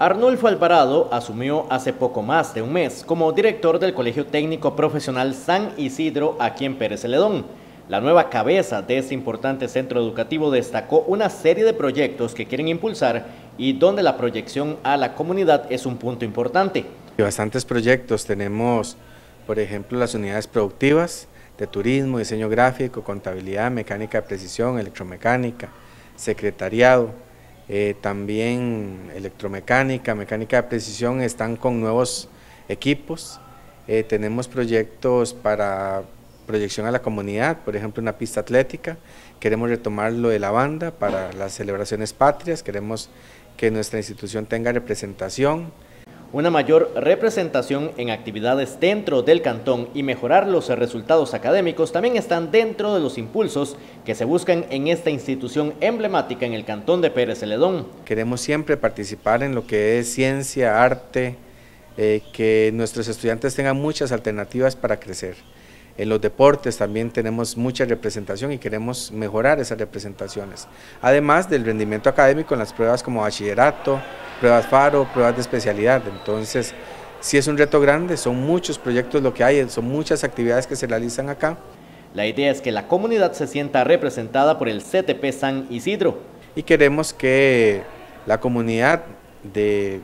Arnulfo Alvarado asumió hace poco más de un mes como director del Colegio Técnico Profesional San Isidro aquí en Pérez Celedón. La nueva cabeza de este importante centro educativo destacó una serie de proyectos que quieren impulsar y donde la proyección a la comunidad es un punto importante. Bastantes proyectos, tenemos por ejemplo las unidades productivas de turismo, diseño gráfico, contabilidad, mecánica de precisión, electromecánica, secretariado, eh, también electromecánica, mecánica de precisión están con nuevos equipos. Eh, tenemos proyectos para proyección a la comunidad, por ejemplo una pista atlética. Queremos retomar lo de la banda para las celebraciones patrias, queremos que nuestra institución tenga representación una mayor representación en actividades dentro del cantón y mejorar los resultados académicos también están dentro de los impulsos que se buscan en esta institución emblemática en el cantón de Pérez Celedón. Queremos siempre participar en lo que es ciencia, arte, eh, que nuestros estudiantes tengan muchas alternativas para crecer. En los deportes también tenemos mucha representación y queremos mejorar esas representaciones. Además del rendimiento académico en las pruebas como bachillerato, pruebas FARO, pruebas de especialidad. Entonces, sí es un reto grande, son muchos proyectos lo que hay, son muchas actividades que se realizan acá. La idea es que la comunidad se sienta representada por el CTP San Isidro. Y queremos que la comunidad de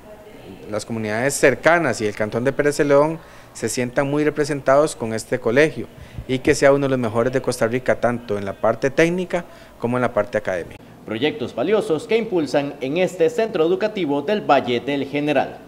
las comunidades cercanas y el cantón de Pérez León se sientan muy representados con este colegio y que sea uno de los mejores de Costa Rica tanto en la parte técnica como en la parte académica proyectos valiosos que impulsan en este centro educativo del Valle del General.